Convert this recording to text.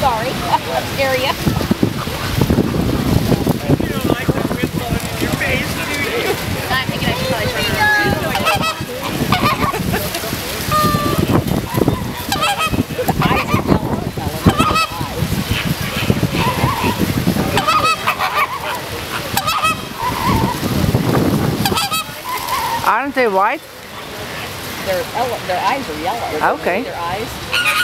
Sorry. You don't they white? Their, their eyes are yellow. Okay. Their eyes.